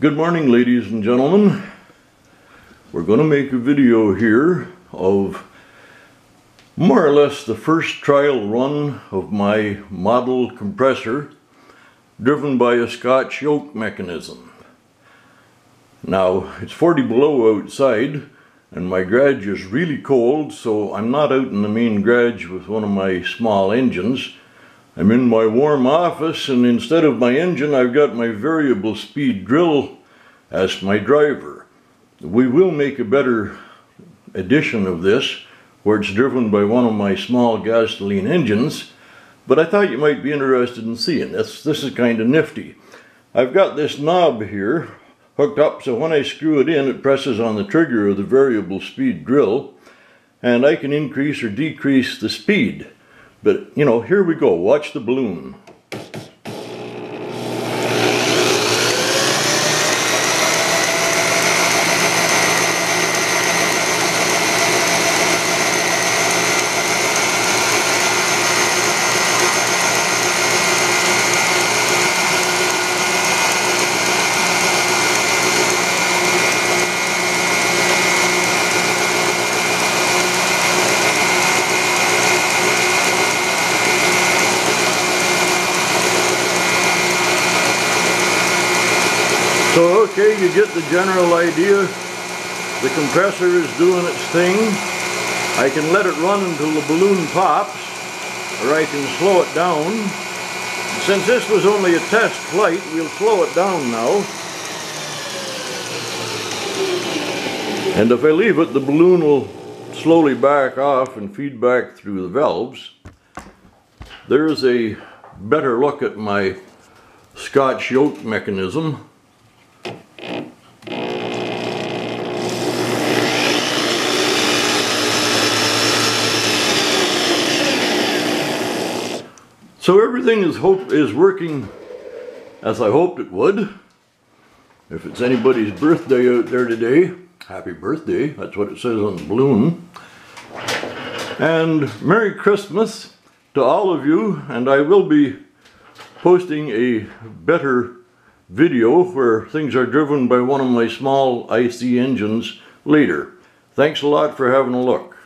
Good morning ladies and gentlemen. We're going to make a video here of more or less the first trial run of my model compressor driven by a Scotch yoke mechanism. Now it's 40 below outside and my garage is really cold so I'm not out in the main garage with one of my small engines. I'm in my warm office and instead of my engine I've got my variable speed drill as my driver. We will make a better edition of this where it's driven by one of my small gasoline engines but I thought you might be interested in seeing this. This is kind of nifty. I've got this knob here hooked up so when I screw it in it presses on the trigger of the variable speed drill and I can increase or decrease the speed. But, you know, here we go. Watch the balloon. So okay, you get the general idea. The compressor is doing its thing. I can let it run until the balloon pops, or I can slow it down. Since this was only a test flight, we'll slow it down now. And if I leave it, the balloon will slowly back off and feed back through the valves. There's a better look at my Scotch yoke mechanism. So everything is hope is working as I hoped it would. If it's anybody's birthday out there today, happy birthday, that's what it says on the balloon. And Merry Christmas to all of you, and I will be posting a better video where things are driven by one of my small IC engines later. Thanks a lot for having a look.